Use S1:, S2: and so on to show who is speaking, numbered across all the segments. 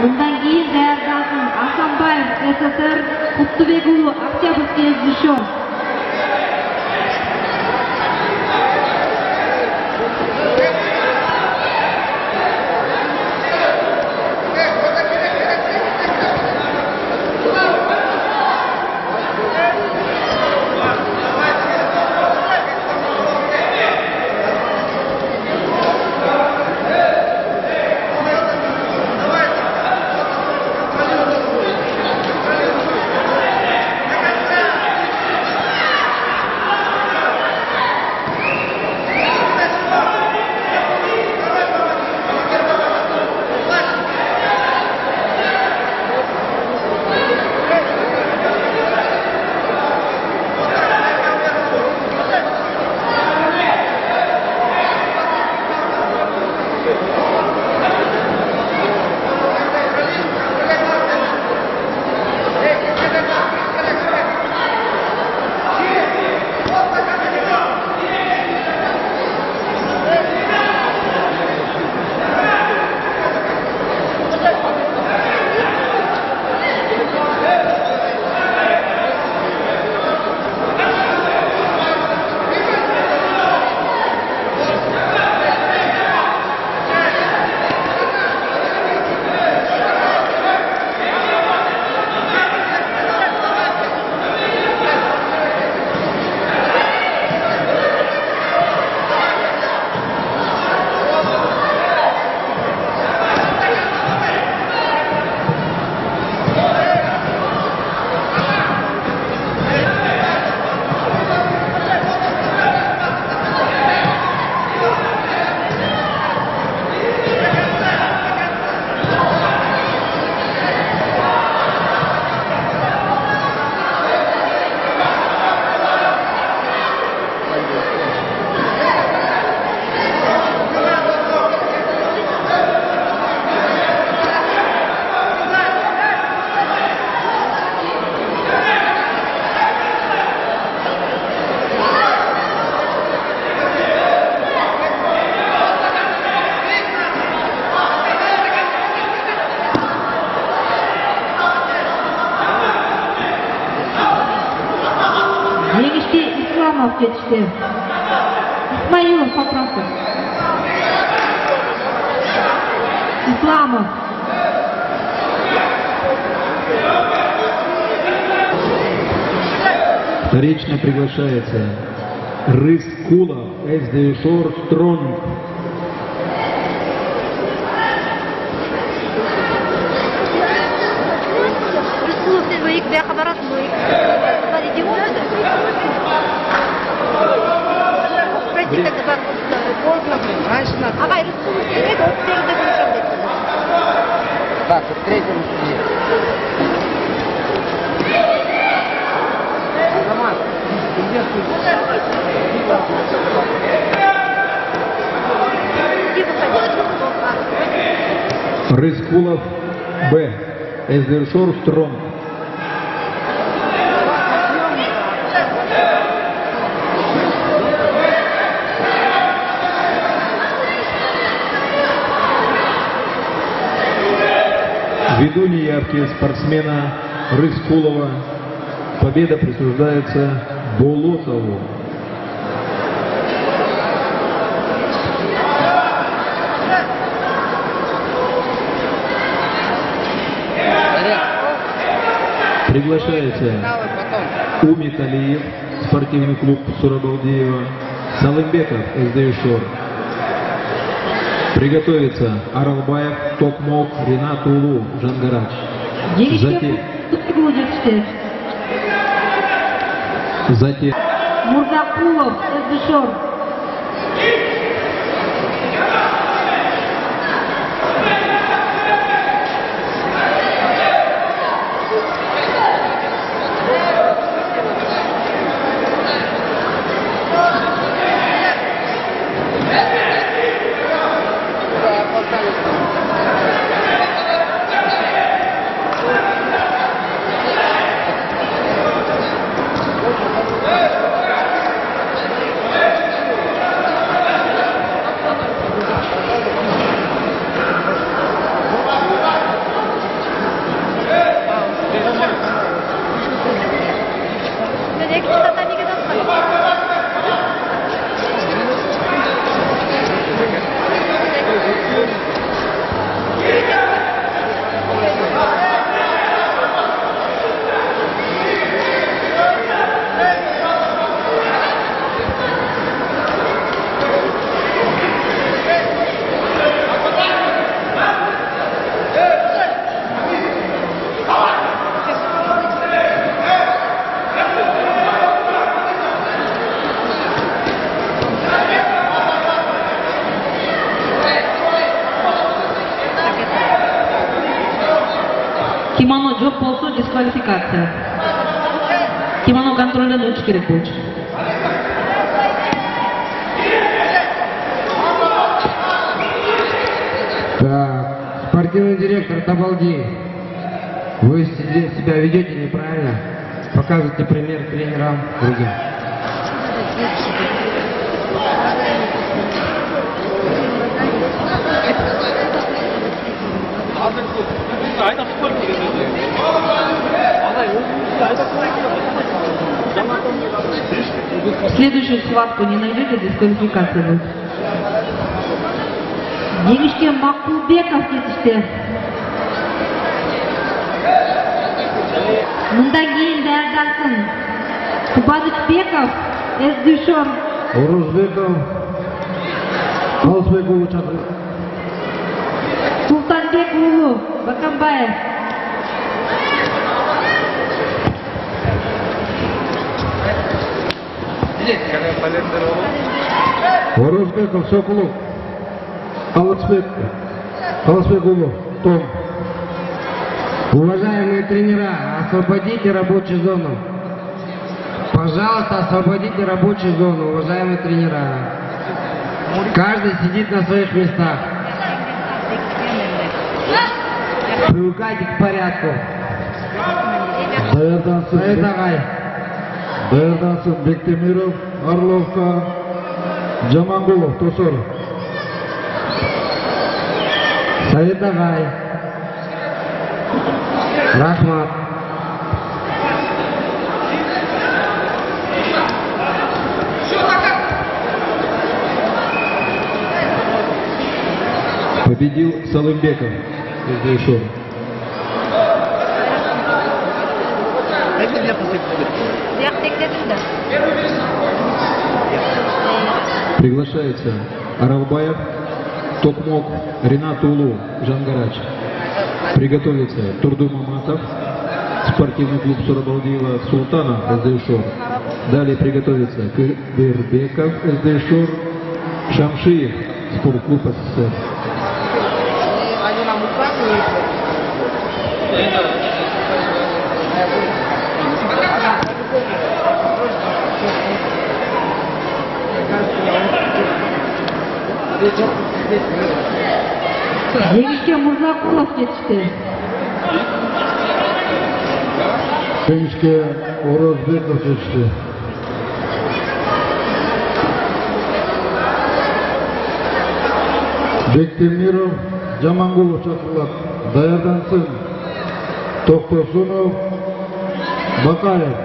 S1: Мұндан кейін даярланған Асанбаев СССР, Құттыбекұлы Октябрьский
S2: шоң. Приглашается Рыскулов, Эсдешор Стронг.
S3: Рыскулов
S2: Б. Эсдешор Стронг. Ввиду неявки спортсмена Рыскулова победа присуждается Болотову. Приглашается. Умит Алиев, спортивный клуб Сурабалдеева, Салымбеков, СД Шор. Приготовиться Аралбаев, Токмок, Ренат Улу, Жангарач. Затем, затем
S1: мурзакулов Кимоно дисквалификация. Кимоно өтүш керек болчу.
S4: Так, спортивный директор Табалди, вы себя ведете неправильно. Показывайте пример тренерам другим.
S1: Следующую схватку не найдете, дисквалификация будет. Жеңишке Макулбеков жетишти. Мындан кийин даярдансын. Кубанычбеков, Эздүшор,
S5: Орозбеков, Алысбек уулу чакырылды.
S1: Султанбек уулу, Бакамбаев.
S5: Орозбеков, Соколов, Алысбек, Алысбек уулу, Том.
S4: Уважаемые тренера, освободите рабочую зону. Пожалуйста, освободите рабочую зону, уважаемые тренера. Каждый сидит на своих местах. Привыкайте к порядку.
S5: Даярдансын,
S4: Саид ағай,
S5: Даярдансын Бектемиров, Орловка, Жамангулов, Тосор.
S4: Саид ағай. Рахмат.
S5: Победил Салымбеков
S6: Бияк тектедим да.
S5: Приглашается Аралбаев, Токмок, Ренат Улу, Жангарач. Приготовиться Турду Маматов, спортивный клуб Сурабалдиева Султана, СДШОР. Далее приготовиться Кырбеков, СДШОр, Шамшиев, спортклуб СССР.
S1: Жеңишке Мурзакулов жетишти.
S5: Жеңишке Орозбеков жетишти. Бектемиров, Жамангулов чакырылат. Doktor Sunov Bakayev.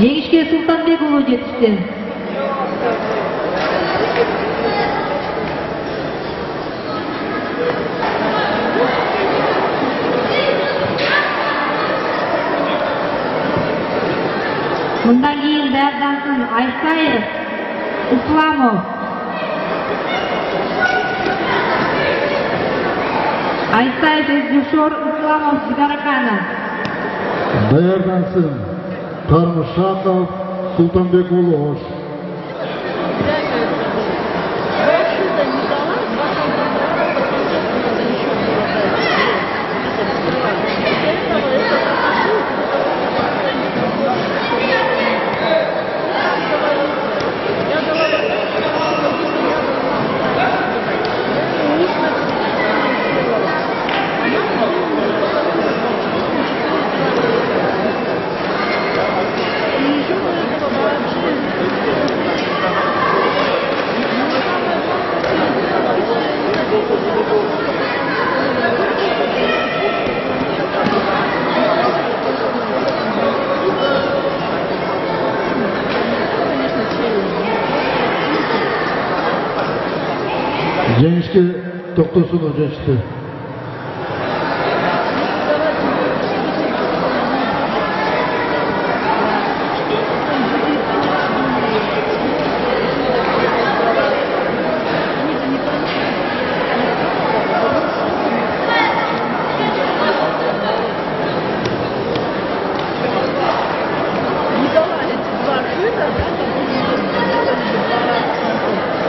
S1: Жеңишке Султанбек ұлы жетістен. Мұндан кейін бәрдансын Айсаев, Исламов, Айсаев Эздюшор, Исламов Сигаракана.
S5: Даярдансын Кармышаков, Султанбек Улуош. Жеңишке Токтосунов жетишти.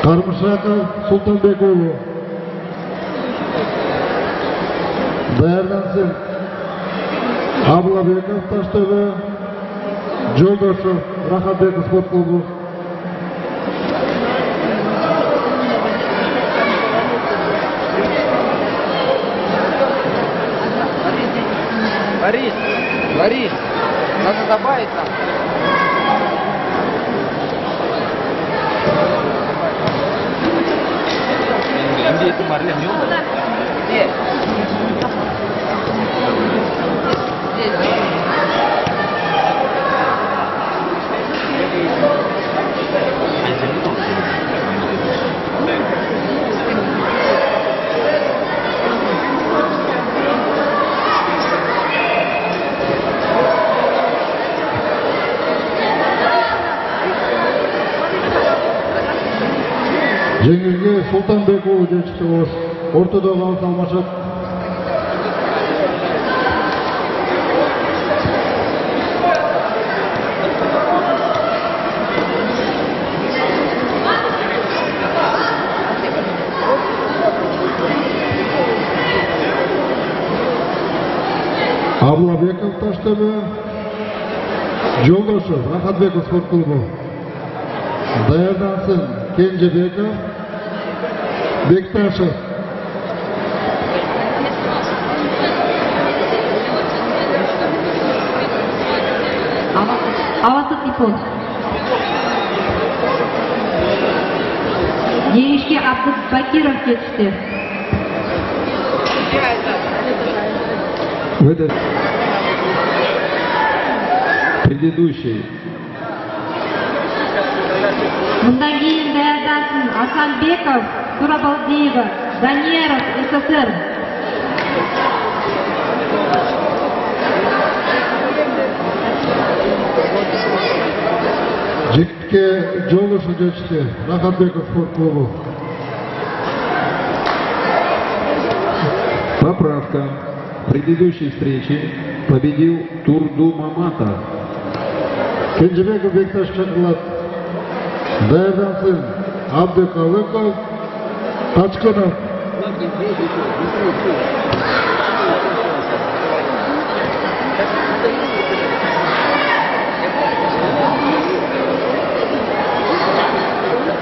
S5: Кармышаков, Sultanbekoğlu. Dayandansın. Ablabekov Taştöbe. Joldoşov Rahatbekov Sport Klubu.
S4: Борис, Борис, надо добавить нам. Там.
S2: Где это Марлен?
S4: Где?
S5: жеңілге сұлтанбекұлы жетішұлы ортадағы алмашев Абылабеков таштабы, Жолдашев, Рахатбеков спорт клубы, Даярдансын, Кенжебеков, Бекташев.
S1: Авасы Типон. Жеңішке Абдубакиров жетішті.
S2: В этот предыдущий
S1: Мұндан кейін даярдансын Асанбеков, Сурабалдиева, Данияров, СССР.
S5: Жігітке Жолдошев жетішті Рахатбеков спорт клубу.
S2: Поправка. В предыдущей встрече победил Турду Мамата.
S5: Кенжебеков Бекташ Шақылат. Даярдансын Абдықалықов, Тачкынов.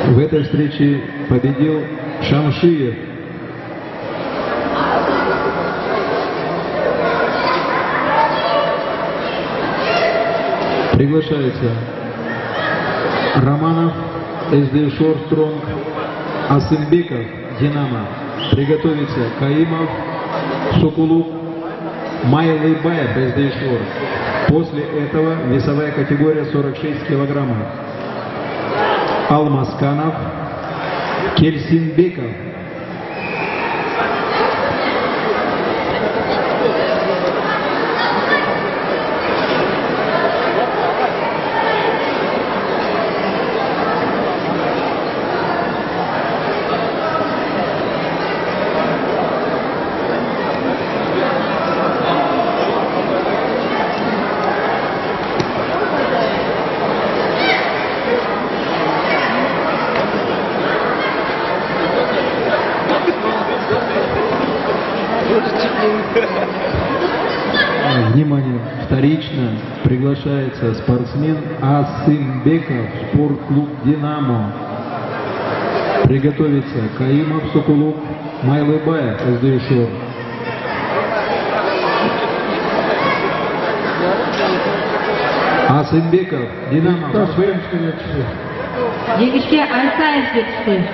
S2: В этой встрече победил Шамшиев. Приглашается Романов, СД Шор Стронг, Асымбеков, Динамо. Приготовится Каимов, Сукулук, Майлыбаев, СД Шор. После этого весовая категория 46 килограммов. Алмасканов, Кельсинбеков. Внимание, вторично приглашается спортсмен Асымбеков, спортклуб «Динамо». Приготовиться Каимов, Сокулук, Майлыбаев, СД Шор. Асымбеков, Динамо.
S5: Бекташ Веншке жетішті.
S1: Жеңішке Айсаев жетішті.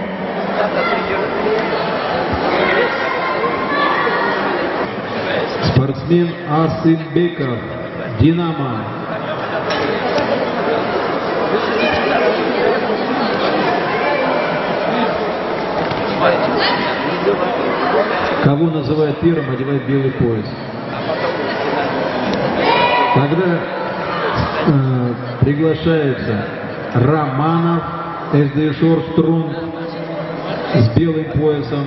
S2: Спортсмен Асымбеков, Динамо. Кого называют первым, одевает белый пояс. Тогда э, приглашается Романов, СД Шорструн с белым поясом,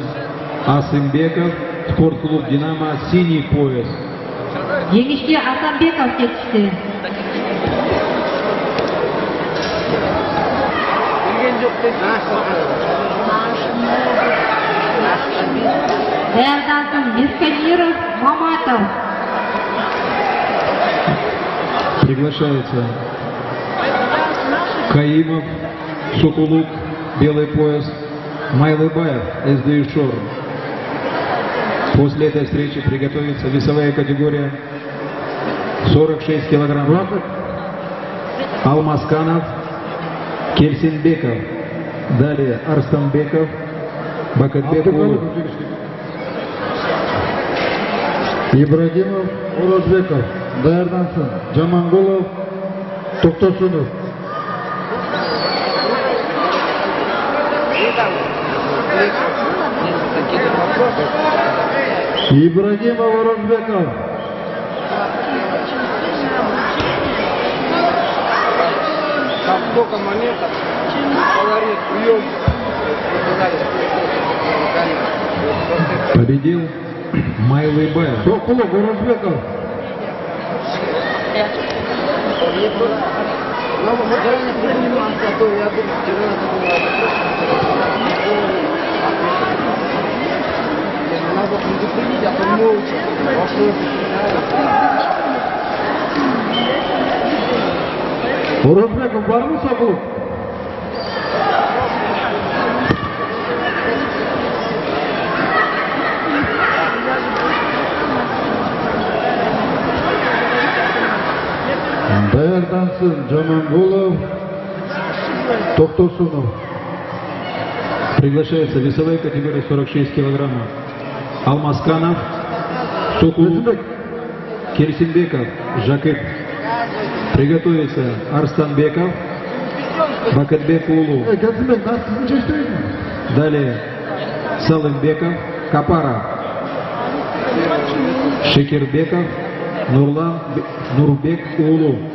S2: Асымбеков, спортклуб «Динамо», синий пояс.
S1: Жеңішке Асанбеков жетішті.
S4: Келген жоқ деп.
S1: Даярдансын Месканиров, Маматов.
S2: Приглашается Каимов, Сокулук, белый пояс, Майлыбаев, СДИ Шор. После этой встречи приготовится весовая категория 46 килограммов. Алмасканов, Кельсинбеков, далее Арстанбеков, Бакатбек Улу.
S5: Abdurrahman Ibragimov, O'rozbekov, Dayardansin, Jamangulov, To'xtosunov.
S4: Какие-то вопросы?
S5: Ibragimov, O'rozbekov,
S4: Там сколько моментов? Говорит, уем.
S2: Победил Майлыбаев.
S5: So'qulov, O'rozbekov,
S4: Ну, мы заранее принимаемся, а то я думаю, вчера Надо предупредить, а то молча. Вопросы.
S5: O'rozbekov bormi So'qulov? Dayardansin, Jamangulov, To'xtosunov.
S2: Приглашается весовая категория 46 килограммов. Алмасканов, Сокулук, Кельсинбеков, Жакып. Приготовится Арстанбеков, Бакатбек Улу. Далее Салымбеков, Капара. Шекербеков, Нурлан, Нурбек Улу.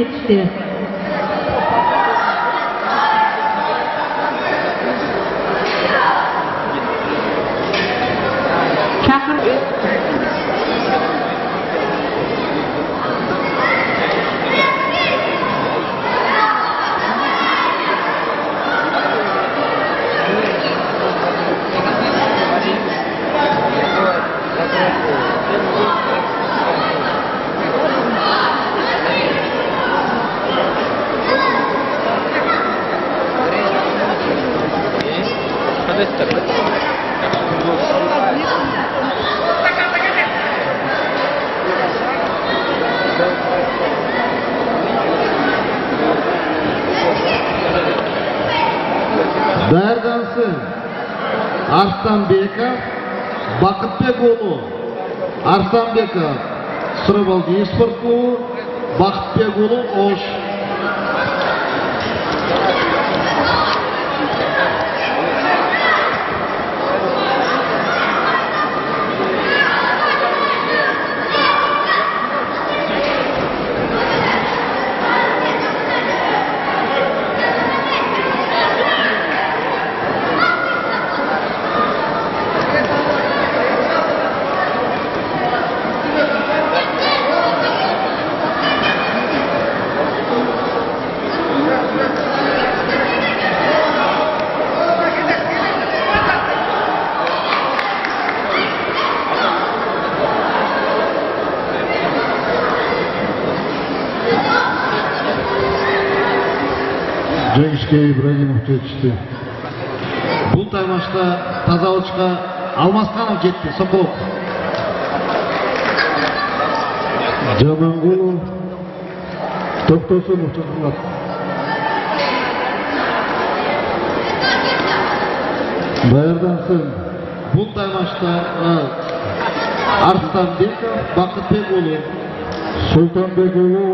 S1: Сағыналиев
S5: Арыстанбеков, Сырыбалдиев спорт клубы, Бақытбекұлы Ош. кешке ибрагимов жетішті
S7: бұл таймашта тазалычқа алмасханов жетті Соқ
S5: Жаман ғолу, тоқтосын тоқтолат Байырдан сын,
S7: бұл таймашта арыстанбеков
S5: бақытбекұлы. Сұлтанбекұлы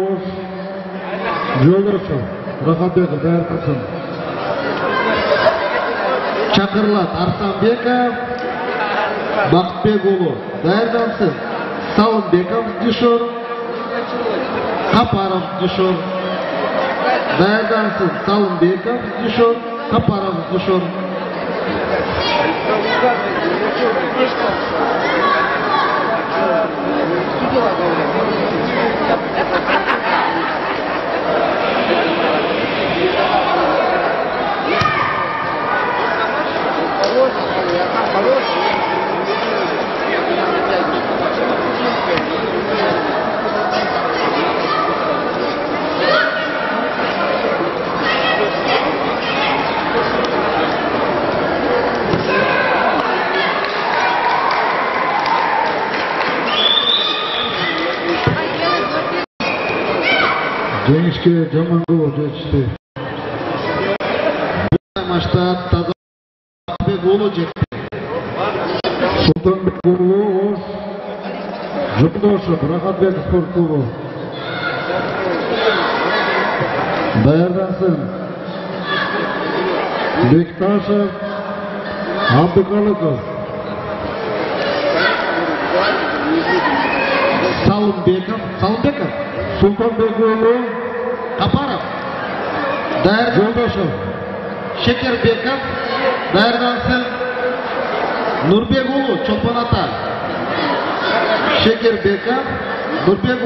S5: жолдасов рахмет бәрі
S7: шақырылады арсанбеков бақытбекұлы дәрдансыз сауынбеков дюшор қапаров дюшор дәрдансыз сауынбеков дюшор қапаров дюшор Жамангулов жетишти. Бул масштаб Тазабек уулу жетти. Султанбек уулу Ош Жумдошев Рахатбек спорт клубу. Даярдансын Бекташев Абдыкалыков Салымбеков Салымбеков Султанбек уулу Капаров Дайыр Жолдошев Шекербеков Даярдансын Нурбек уулу Чолпон ата Шекербеков Нурбек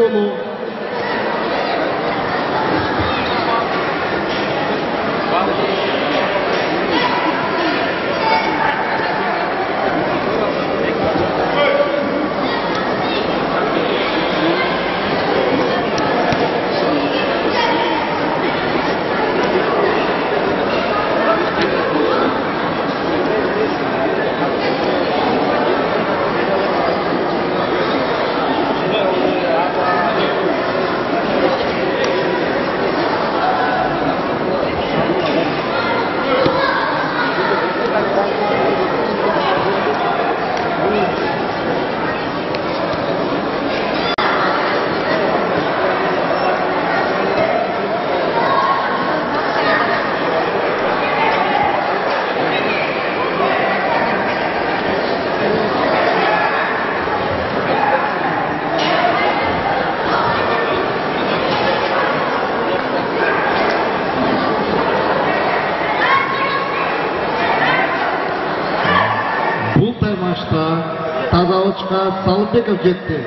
S7: тазалычка Салымбеков жетти.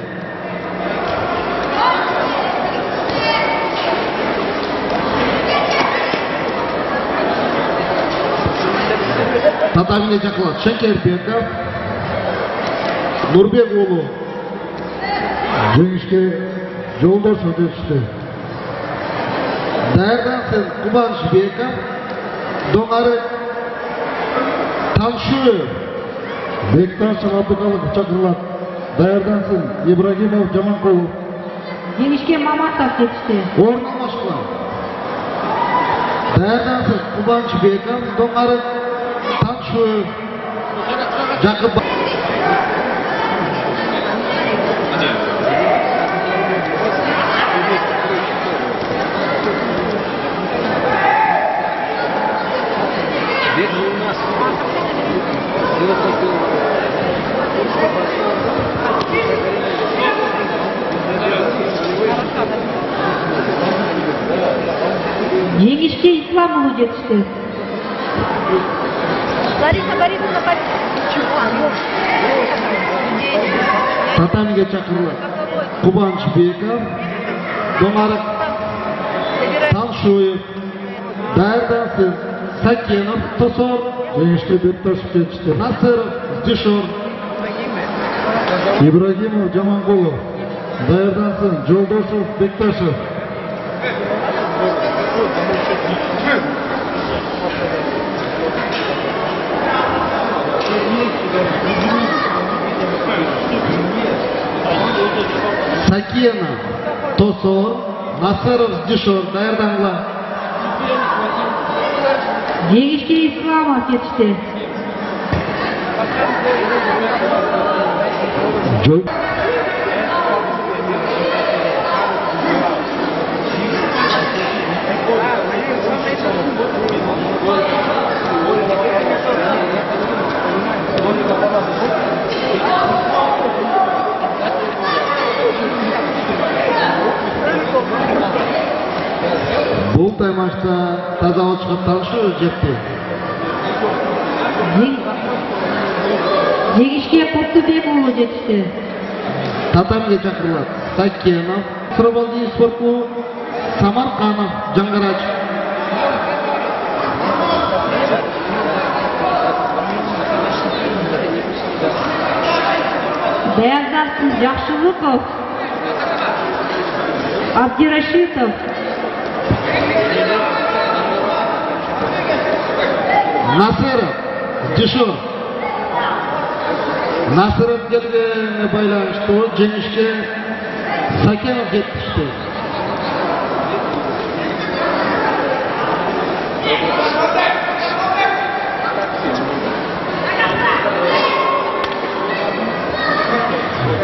S7: Татамине жакылат Шекербеков Нурбек уулу жеңишке жолдошов жетишти. Даярдансын Кубанычбеков доңары Таншуев Бекташев Абдыкалыков чакырылат. Даярдансын Ибрагимов Жаманкулов.
S1: Жеңишке Маматов жетишти.
S7: Орын алмашкыла. Даярдансын Кубанычбеков, доңары Таншуев. Жакып
S1: Жеңишке Ислам уулу жетишти.
S6: Лариса Борисовна Борисовна.
S7: татамиге чакырылат. Кубанычбеков, доңары Таншуев. Даярдансын Сакенов, Тосор. Жеңишке Бекташев жетишти. Насыров, Дишор. Ибрагимов Жамангулов. Даярдансын Жолдошев, Бекташев. Сакена, Тосор, Насыров, Дишор. Даярдаңла.
S1: Жеңишке Исламов жетишти.
S7: Joe.
S5: бұл таймашта таза алып шығып таңшы жепті
S1: Жегишке Құттыбекұлы жетішті.
S5: Татамге шақырылады. Сакенов, Сырбалдиев спорт клубы, Самарқанов, Жаңғарач.
S1: Даярдасов Жақшылықов. Абдирашитов.
S5: Насыров, Дишор. Nasır'ın paylaştı o Cengiş'e Sakenov gitmişti.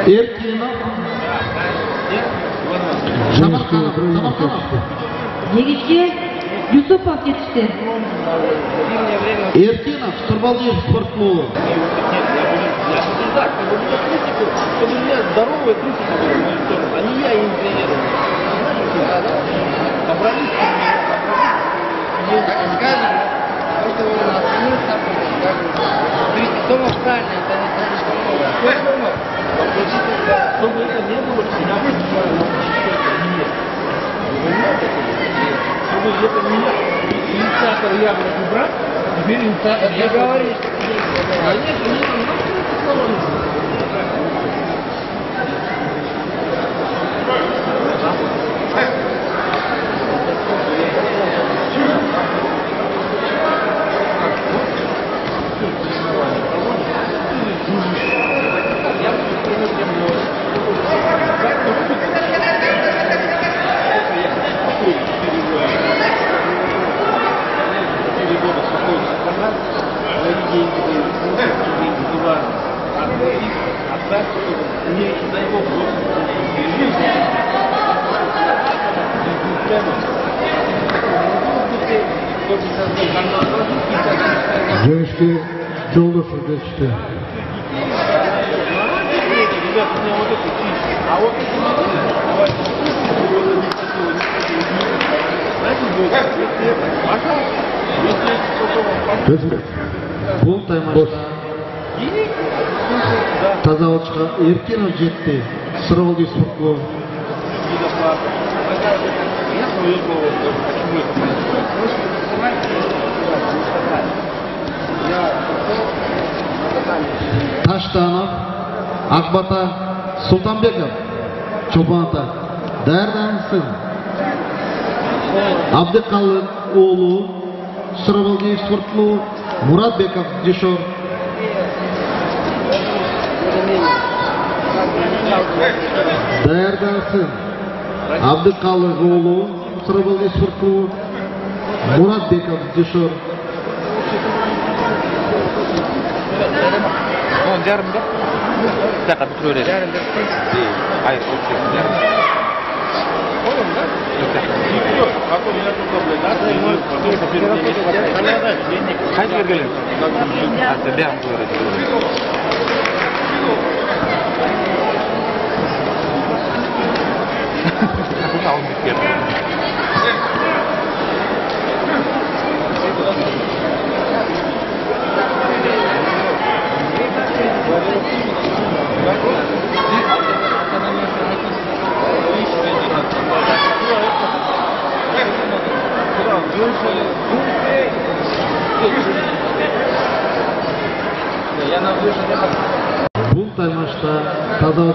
S5: Erkinov Şamakhanov
S1: Yigitki Yusupov yetişti.
S5: Erkin Сырбалдиев спорт клубы.
S8: Так, как бы мне критику, чтобы у меня здоровая критика была а не я тренирую. Собрались.
S4: Как скажем, то, что он оценился, как бы, смотрите, дома правильно, это не много. Кто дома?
S8: Чтобы это не было всегда нет. Чтобы это не инициатор я буду убрать, теперь инициатор вам понравится,
S5: Бұл таймашта таза отшыға Еркинов жетті. Сырбалдиев спорт клубы.
S8: недоплата. Я свое слово скажу, почему это происходит.
S5: таштанов ақбата султанбеков чолпан ата дәрдансын абдықалықұлы сұрабалдиев спортлу мұратбеков дешор дәрдансын абдықалықұлы сұрабалдиев спортлу мұратбеков дешор Yarımda. Bir
S9: dakika bir şöyle. Yarımda. Değil. Hayır o şey
S8: yarımda. Oğlum da. Yok dakika. Yok. Kapı yine toplamda. Nasıl yine? Dur
S9: bir dakika. Kaç yer gelin? Hatta bir
S5: an böyle. Bunu almak yapıyorum.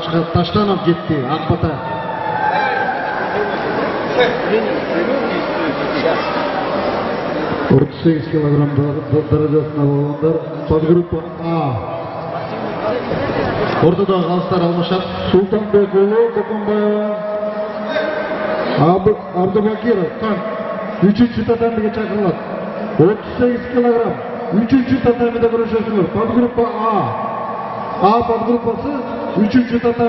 S5: chiqib tashlanib ketdi albatta qirq sakkiz kilogramm darajasida bo'lganlar podgruppa a o'rtada g'avslar almashadi sultonbekulu to'qonboyeva abdubakirov tan uchinchi tatamiga chaqiriladi o'ttiz sakkiz kilogramm uchinchi tatamida kurashadilar podgruppa a a podgruppasi подгруппасы үшінші татам.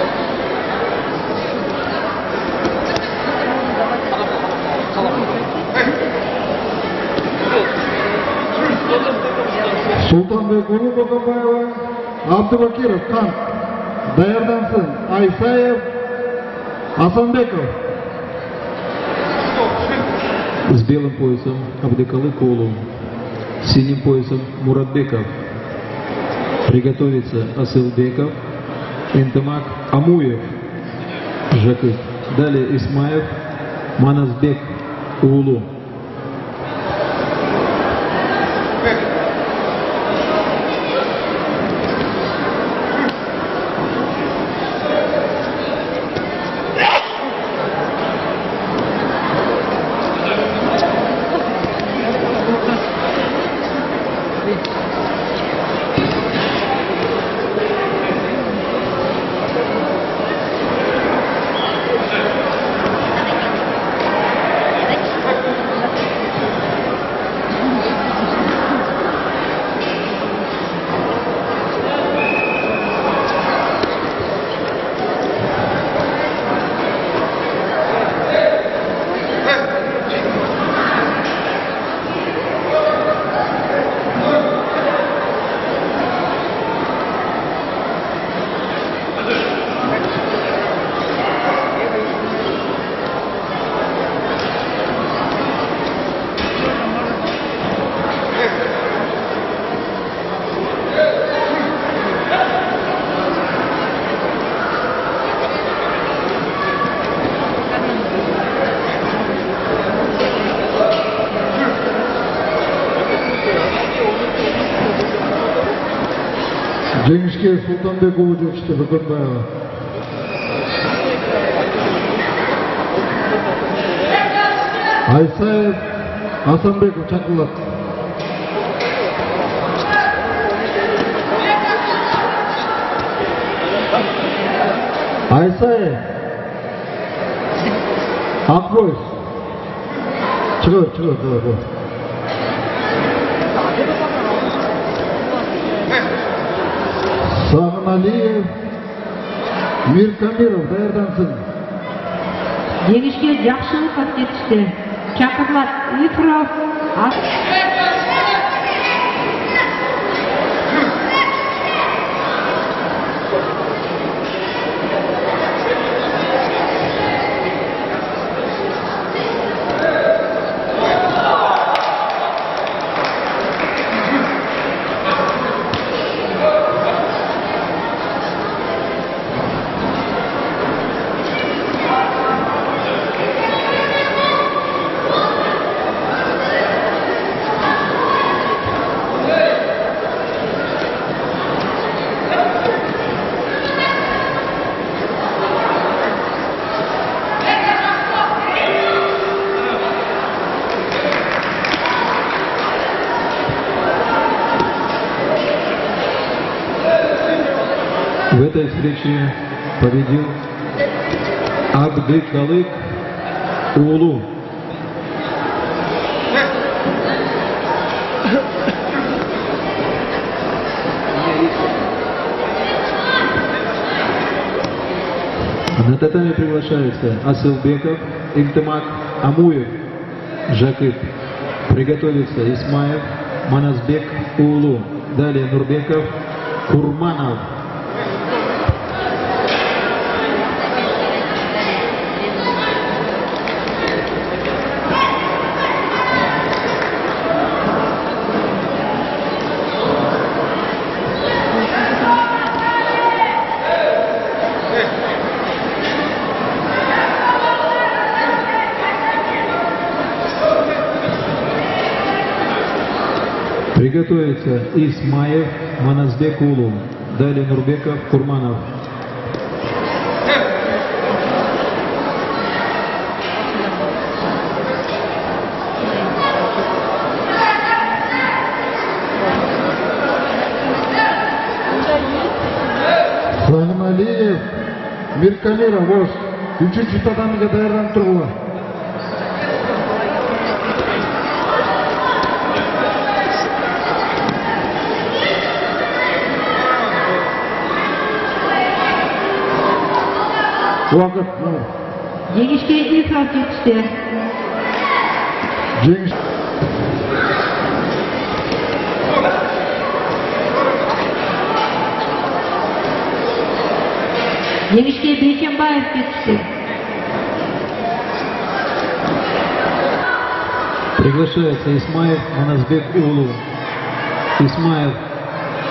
S5: Султанбекұлы Бөкенбаева, Абдыбакиров, Қан, Даярдансын, Айсаев, Асанбеков.
S2: С белым поясом Абдыкалы Кулу. С синим поясом Муратбеков. Приготовиться Асылбеков. Интамак Амуев. Жакып. Далее Исмаев. Манасбек Улу.
S5: Жеңишке султанбек уулу жетишти бөкөнбаева айсаев асанбеков чакырылат айсаев акбойс чыгыр чыгыр давай бор сағыналиев миркамиров даярдансын
S1: жеңишке жакшылыков жетишти чакырылат ифров Ас-
S2: встрече победил Абдыкалык Улу. На татами приглашается Асылбеков, Илтымак Амуев, Жакып. Приготовиться Исмаев, Манасбек Улу. Далее Нурбеков, Курманов. Приготовиться Исмаев, Манасбек Улу. Далее Нурбеков, Курманов.
S5: сағыналиев миркамиров ош үчүнчү татамиге даярданып тургула убакыт
S1: жеңишке ифров жетишти
S5: жеңиш
S1: жеңишке бейшенбаев жетишти
S2: Приглашается Исмаев Маназбек Улу. Исмаев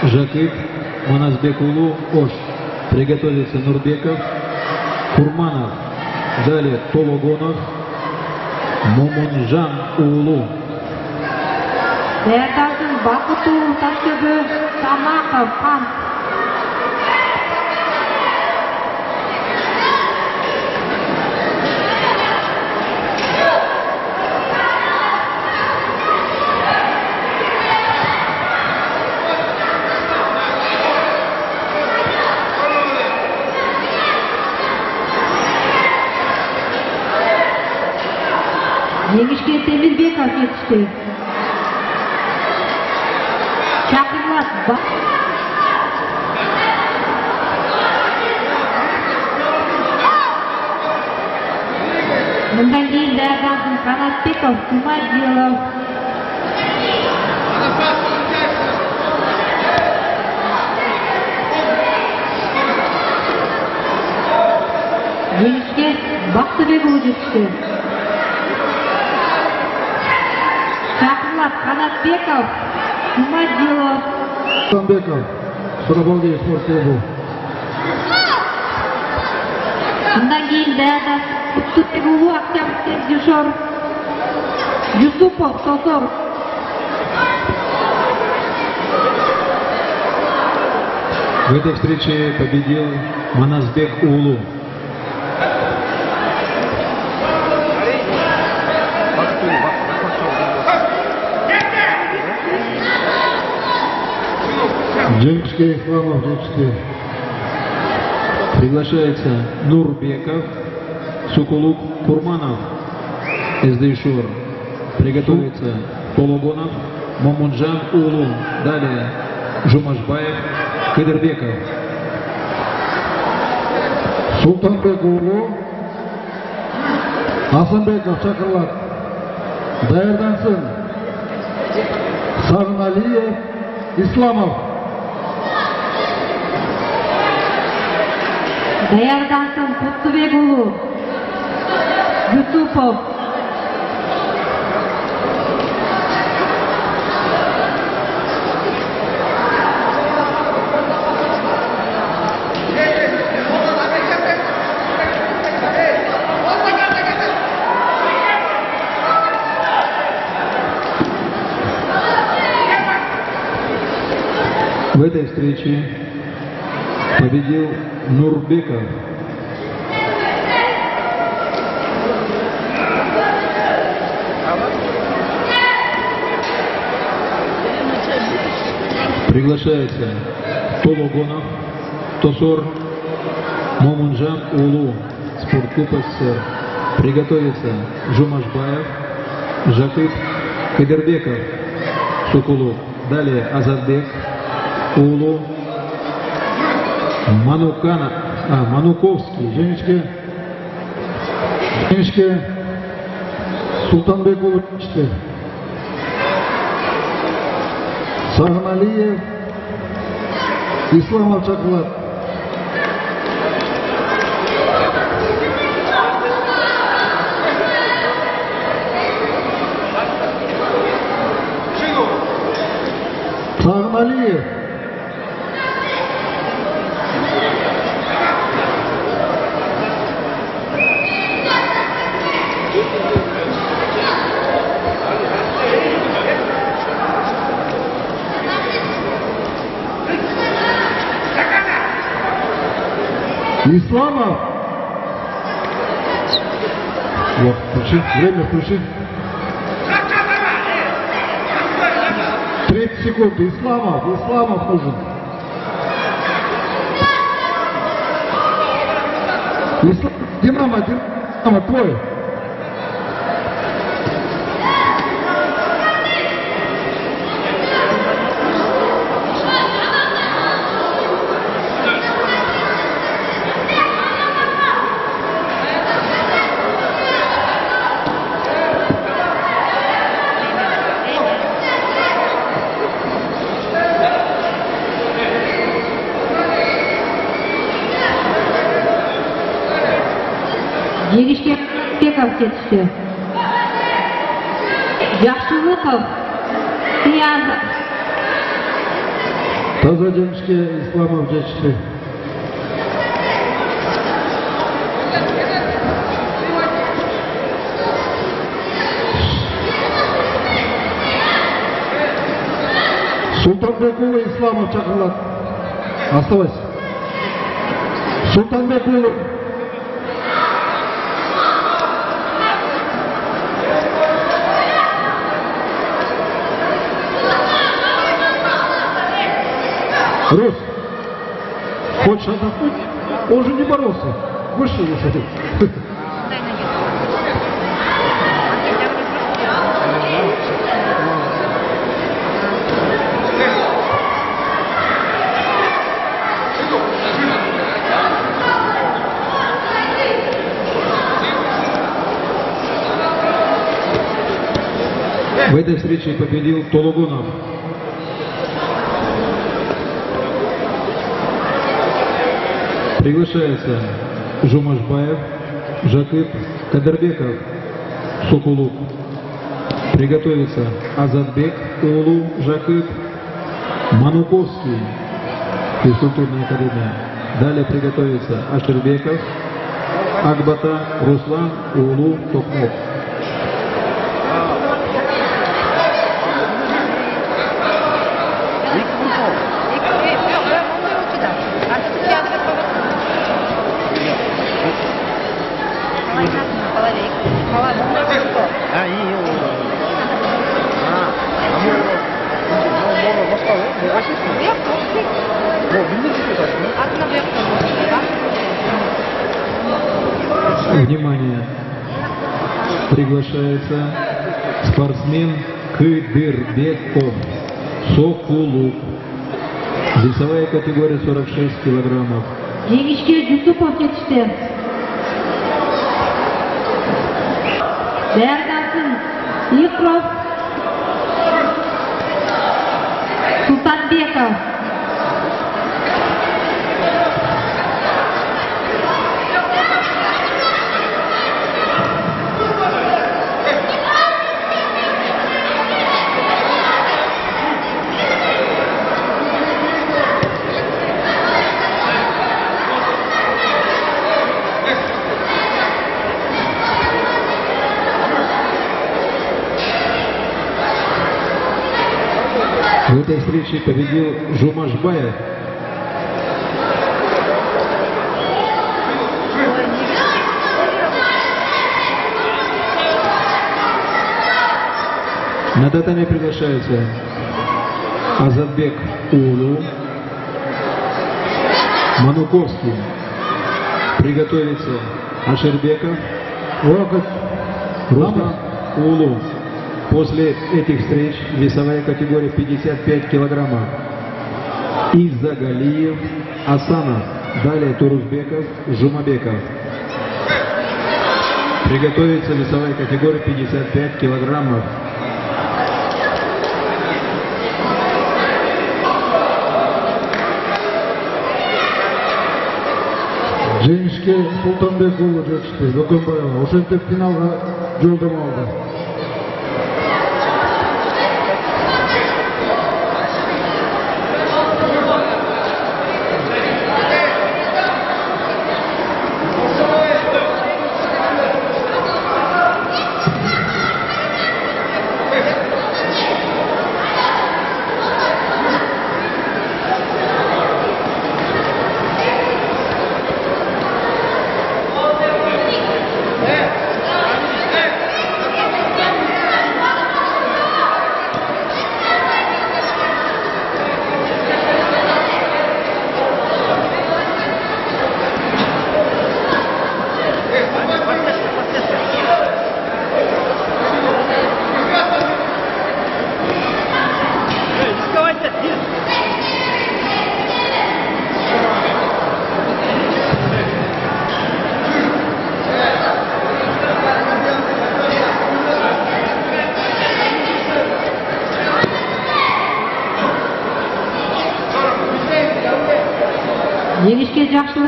S2: Жакып Маназбек Улу Ош. Приготовится Нурбеков. Курманов. Далее Тологонов. Момунжан Улу.
S1: Даярдардын бакытуу ташкебі Самақов хан. Başkan yetişti. Kapılar bak. Menggil dapat mengkhawatir cuma dialog Gençlik baktı ve bulucu çıktı. Чакырлап Канатбеков, Тумадилов.
S5: Санбеков, Сурабалдей спорт клубу.
S1: Куттубек уулу Октябрьский дежур. Юсупов, Сосор.
S2: В этой встрече победил Маназбек Улу.
S5: Жеңишке Исламов жетишти.
S2: Приглашается Нурбеков, Сукулук Курманов, Эздейшур. Приготовится Тологонов, Мамунжан Улу. Далее Жумашбаев, Кадырбеков.
S5: Султанбек уулу Асанбеков чакырылат. Даярдансын. Сагыналиев, Исламов.
S1: Даярдансын Куттубек уулу. Юсупов.
S2: В этой встрече победил Нурбеков. Приглашается Тологонов, Тосор, Момунжан Улу, спортклуб СССР. Приготовится Жумашбаев, Жакып, Кадербеков, Сукулу. Далее Азадбек, Улу, Манукана, а, Мануковский,
S5: Жеңишке Жеңишке Султанбек уулу жетишти. Сагыналиев, Исламов чакырылат. Исламов. Вот, включи, время включи. 30 секунд. Исламов, Исламов нужен. Ислам, Динамо, Динамо, твой.
S1: жеңішке спеков жетісті жақшыбұқов ниязов
S5: таза жеңішке исламов жетісті Султанбекулы Исламов чакырылат. Оставайся. Султанбекулы Рус, хочешь отдохнуть? Он же не боролся. Вышел уже.
S2: В этой встрече победил Тологунов. Приглашается Жумашбаев, Жакып Кадырбеков, Сокулук. Приготовится Азадбек, Улу, Жакып, Мануковский, физкультурная академия. Далее приготовится Ашербеков, Акбата, Руслан, Улу, Токмок.
S6: Давай нас на половик. Молодец.
S8: А, и ол. А, мора басқа ғой? Моға шешсін.
S6: Yok, yok.
S8: Мо, білмейді кетасың.
S6: Adına bir
S2: Внимание! Приглашается спортсмен Кыдырбеков Сокулук. Весовая категория 46 килограммов.
S1: жеңішке жүсіпов There
S2: doesn't. You встрече победил Жумашбаев. На татами приглашаются Азадбек Улу, Мануковский. Приготовиться Ашербеков,
S5: Локоть.
S2: Рустам Улу. После этих встреч весовая категория 55 килограммов. Изагалиев, Асанов. Далее Турузбеков, Жумабеков. Приготовиться весовая категория 55 килограммов.
S5: жеңишке Султанбекұлы жетишти. Бөкөнбаева. Ошентип финалга жолдомо алды.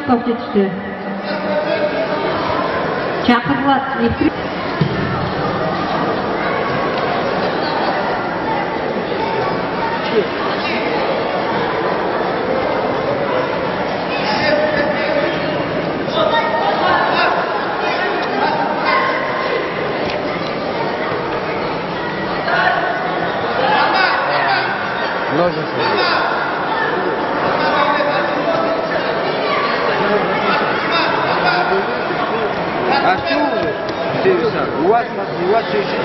S1: жеңішке жақшылықов жетішті
S4: А что вы, Севисан, у вас, смотри, у вас все еще...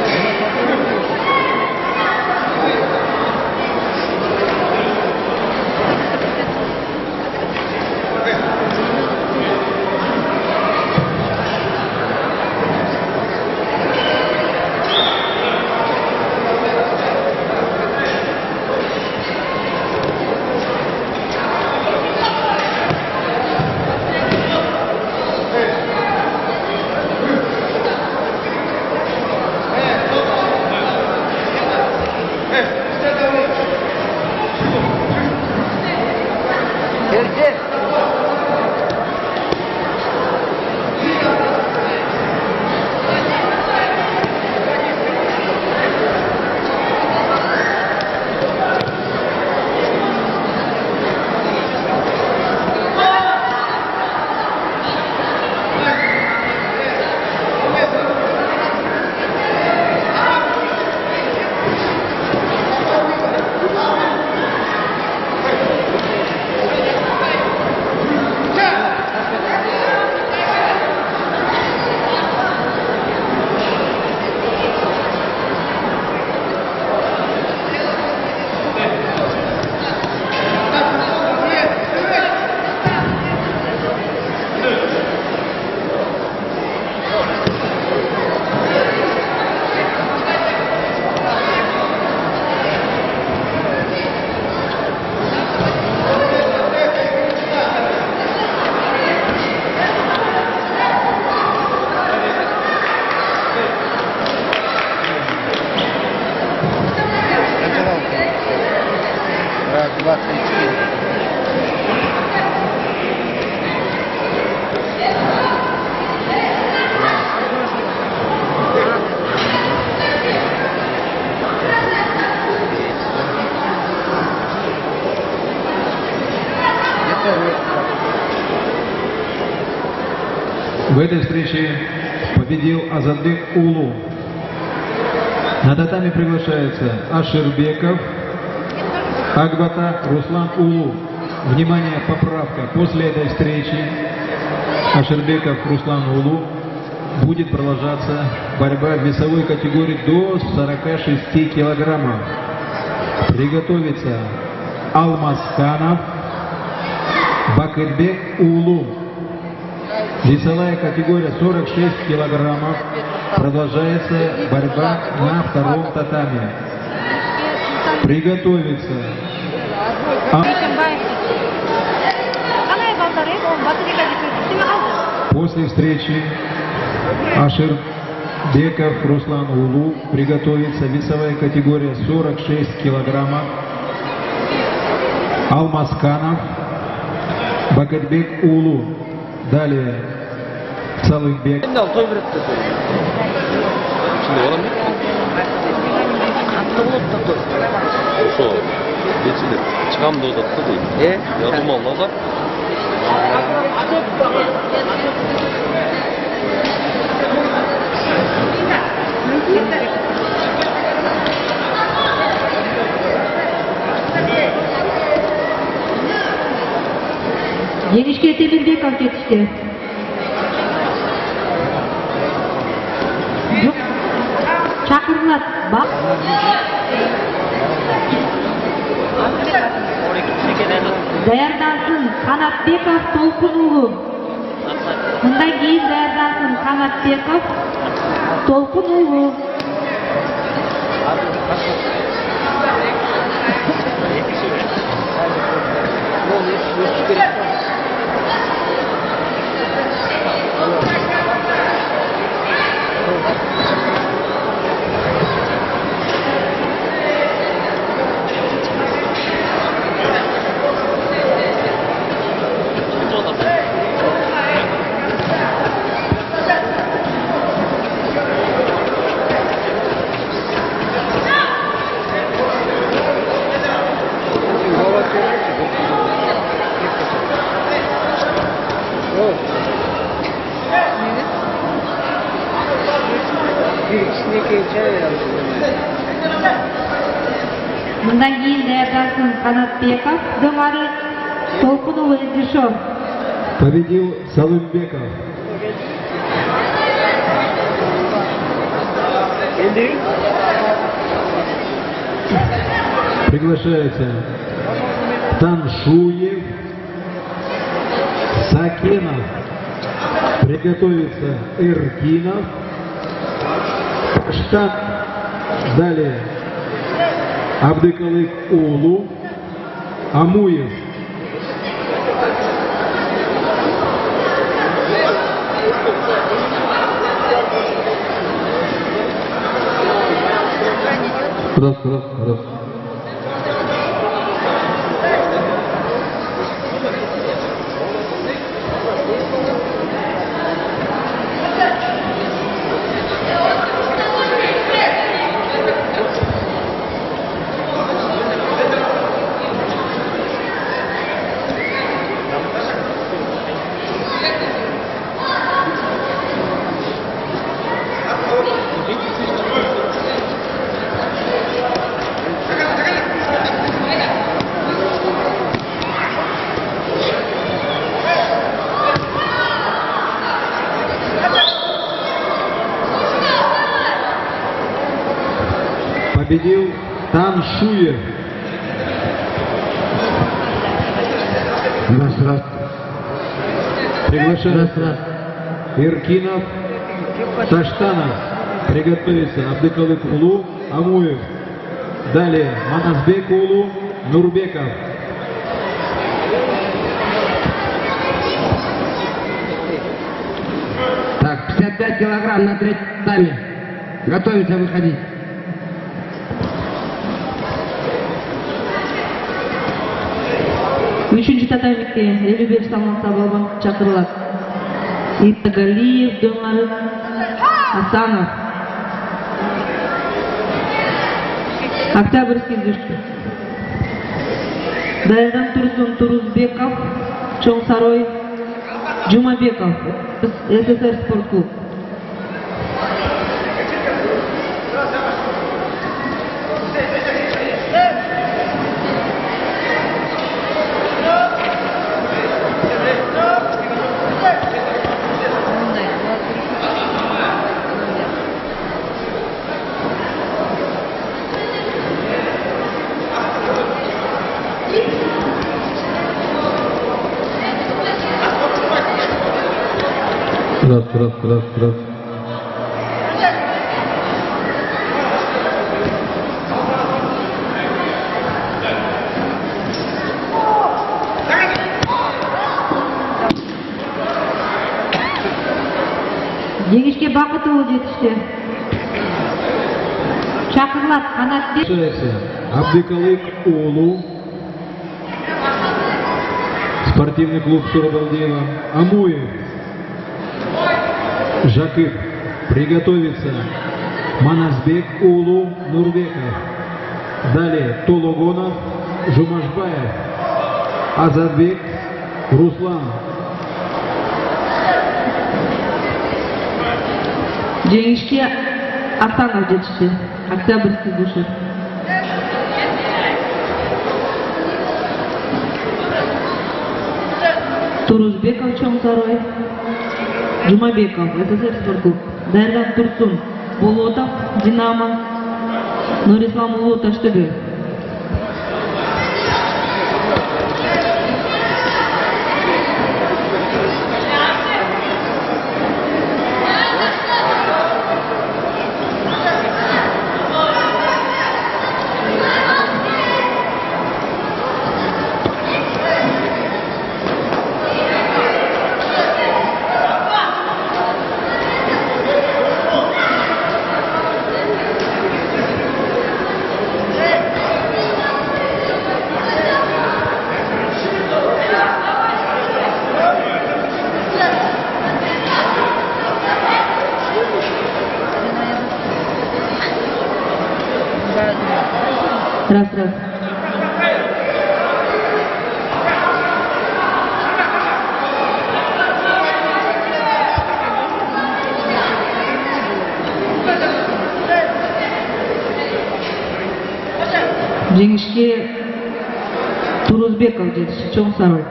S4: 24.
S2: В этой встрече победил Азаддин Улу. На татами приглашается Аширбеков. Акбата Руслан Улу. Внимание, поправка. После этой встречи Аширбеков Руслан Улу будет продолжаться борьба в весовой категории до 46 килограммов. Приготовиться Алмаз Канов, Бакырбек Улу. Весовая категория 46 килограммов. Продолжается борьба на втором татаме.
S6: Қалды
S2: После встречи Ашир Беков Руслан Улу приготовится весовая категория 46 килограммов. Алмасканов Бакырбек Улу. Далее Салыкбек
S9: Şimdi
S4: болып тұрды
S9: ошо кечилип чыгам деп атты дейм
S4: э
S9: я думал назар
S1: даярдансын қанатбеков толқынұлы мұндай кейін даярдансын
S4: қанатбеков толқынұлы
S1: Даярдасын Канатбеков доңары Толкунов Эдишов.
S2: Победил Салымбеков. Приглашается Таншуев, Сакенов, приготовится Эркинов, штат, далее Абдыкалык Улу, Амуев, Раз, раз, раз. Победил Таншуев.
S7: Раз, раз.
S2: Приглашается Иркинов, Таштанов. Приготовиться Абдыкалык Улу, Амуев. Далее Манасбек Улу, Нурбеков.
S7: Так, 55 килограмм на третьем тайме. Готовится выходить.
S1: Үшінші татамикке елу беш салмақта балбан шақырылады итагалиев доңары асанов октябрьский дүшті дайран турсун турузбеков чоң сарой жумабеков ссср спорт клуб
S2: Раз, раз, раз,
S1: жеңишке бакытуулуу жетишти чакырылат канатбек
S2: Абдыкалык Улу. Спортивный клуб Сурабалдеева. Амуев. Жакып. Приготовиться. Манасбек Улу Нурбеков. Далее Тологонов Жумашбаев. Азадбек Руслан.
S1: жеңишке асанов жетишти октябрьский душы турузбеков сарой жумабеков ссср клуб дайырган турсун болотов динамо. Нурислам уулу таштөбе раз раз жеңишке турузбеков жетишти чоң сабай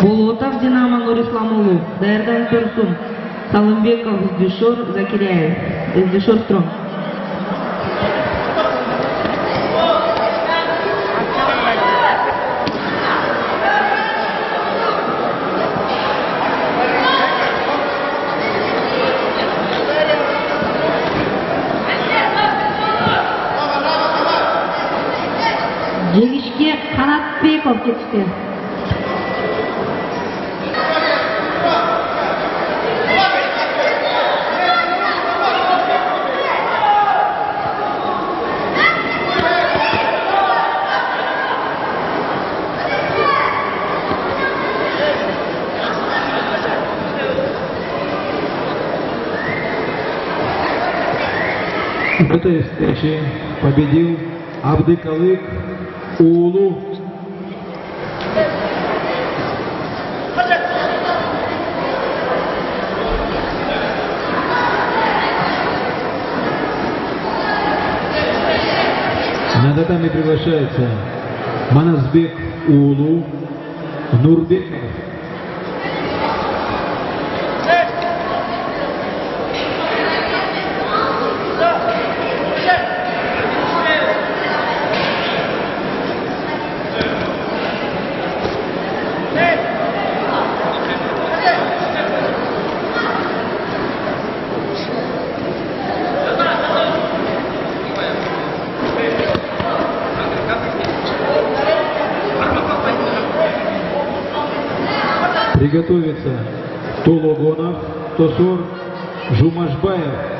S1: болотов динамо нурислам уулу даярданып турсун салымбеков издишор закиряев издишор стром жеңишке канатбеков жетишти
S2: В этой встрече победил Абдыкалык Улу. На татами приглашается Манасбек Улу Нурбеков. Приготовиться Тологонов, Тосор, Жумашбаев.